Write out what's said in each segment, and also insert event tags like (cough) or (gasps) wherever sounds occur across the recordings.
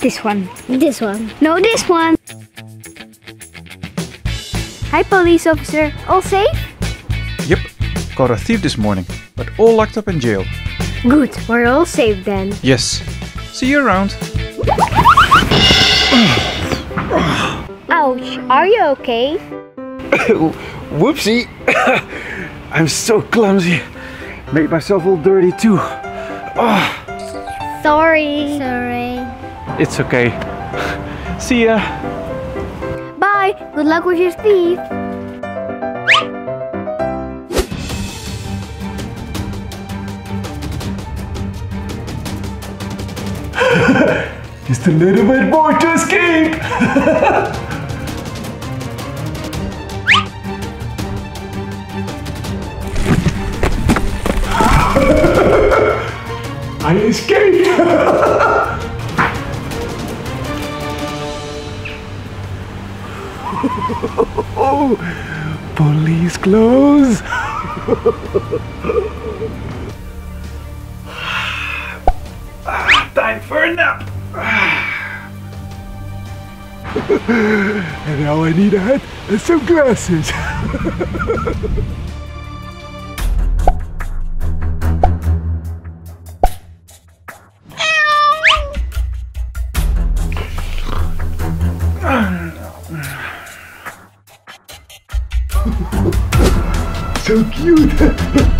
This one. This one. No, this one. Hi, police officer. All safe? Yep, caught a thief this morning, but all locked up in jail. Good. We're all safe then. Yes. See you around. Ouch. Are you okay? (coughs) Whoopsie! (coughs) I'm so clumsy. Made myself all dirty too. Oh. Sorry. Sorry. It's okay. See ya. Bye. Good luck with your thief. (laughs) Just a little bit more to escape. (laughs) I escaped. (laughs) (laughs) police clothes. (sighs) Time for a nap. (sighs) and now I need a hat and some glasses. (laughs) so (laughs) cute.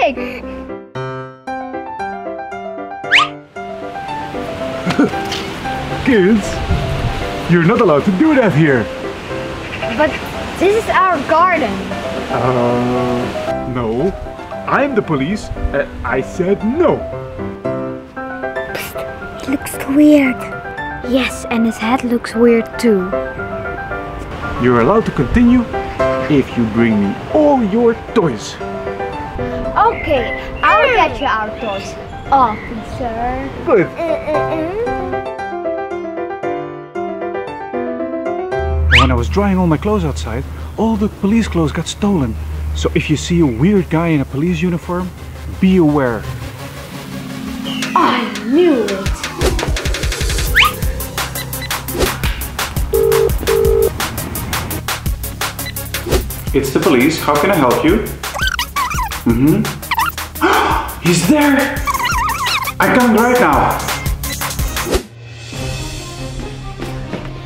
Big? Kids, you're not allowed to do that here. But this is our garden. Uh, no. I'm the police. Uh, I said no. He looks weird. Yes, and his head looks weird too. You're allowed to continue if you bring me all your toys. Okay, I'll get you our toys, officer. Oh, Good. Uh, uh, uh. When I was drying all my clothes outside, all the police clothes got stolen. So if you see a weird guy in a police uniform, be aware. I knew it. It's the police. How can I help you? Mm-hmm. (gasps) He's there! I'm coming right now.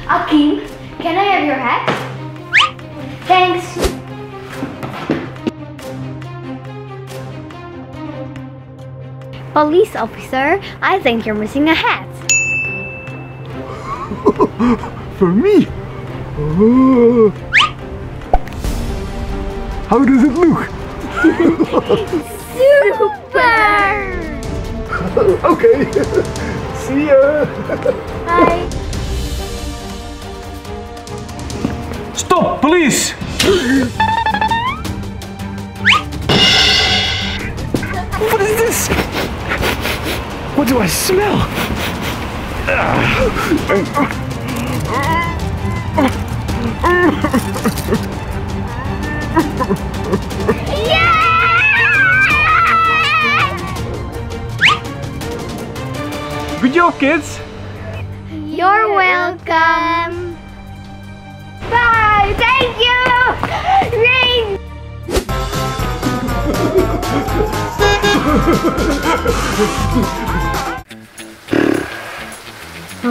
Akim, can I have your hat? Thanks. Police officer, I think you're missing a hat. (laughs) For me? Oh. (gasps) How does it look? Super! (laughs) okay. See ya. Hi. Stop, police! what is this? What do I smell? Good (laughs) job, kids. You're welcome. Bye. Thank you. Ring.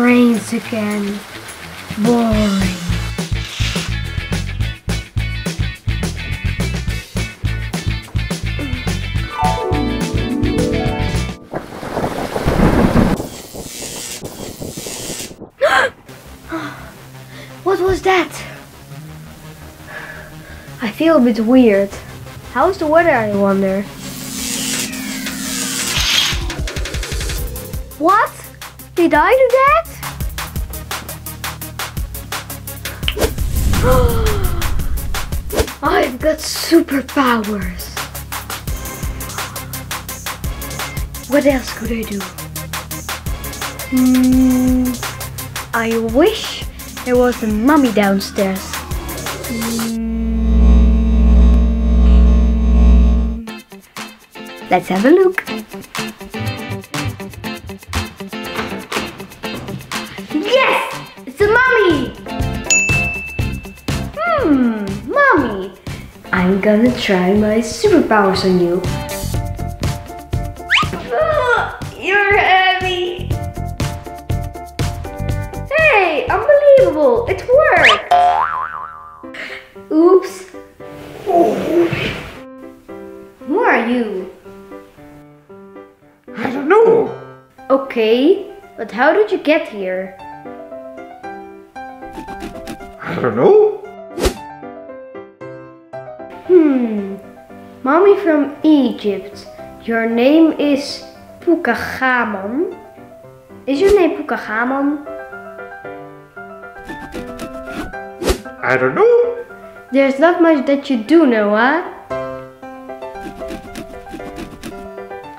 Rains again. Boring. I feel a bit weird. How's the weather, I wonder? What? Did I do that? (gasps) I've got superpowers. What else could I do? Hmm, I wish there was a mummy downstairs. Hmm. Let's have a look. Yes! It's a mummy! Hmm, mommy. I'm gonna try my superpowers on you. But how did you get here? I don't know. Hmm, mommy from Egypt. Your name is Pukagamon. Is your name Pukagamon? I don't know. There's not much that you do know, huh?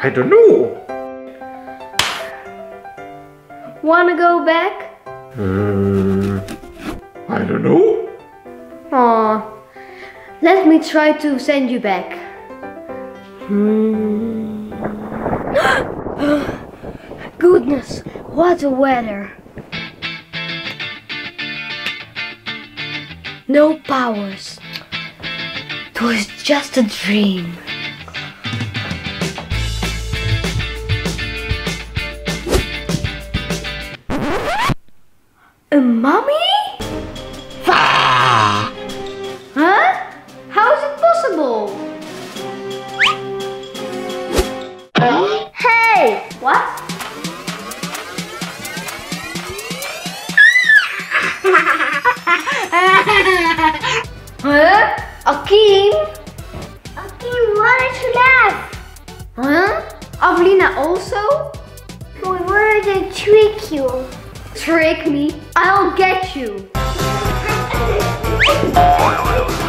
I don't know. Wanna go back? Uh, I don't know. Aw, let me try to send you back. Hmm. (gasps) Goodness, what a weather. No powers. It was just a dream. A Trick me? I'll get you. (laughs)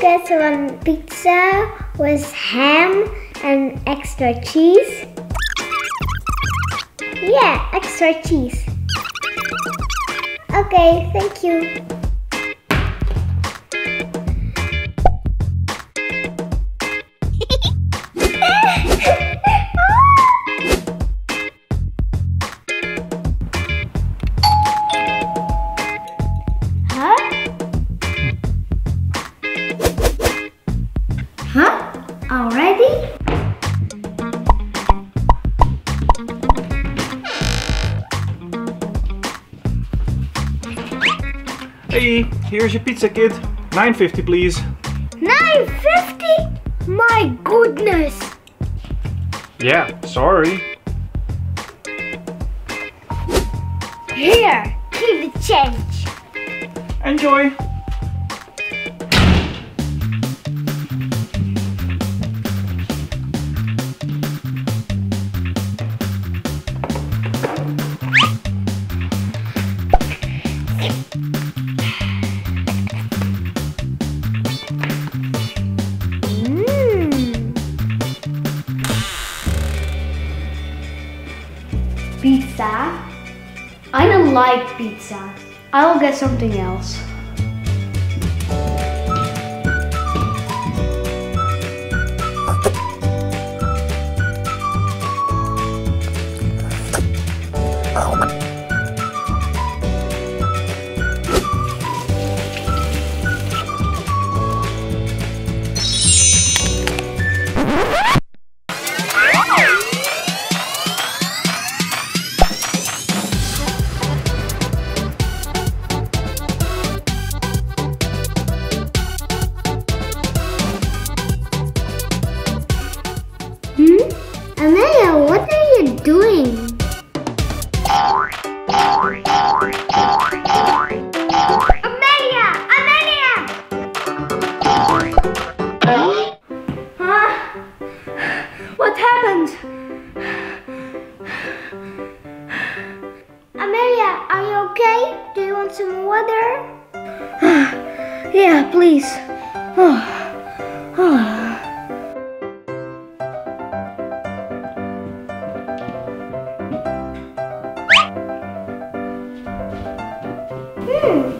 Get one pizza with ham and extra cheese? Yeah, extra cheese. Okay, thank you. Hey, here's your pizza kid. 9.50 please. 950? My goodness! Yeah, sorry. Here, keep the change. Enjoy. I don't like pizza. I'll get something else. Hmm,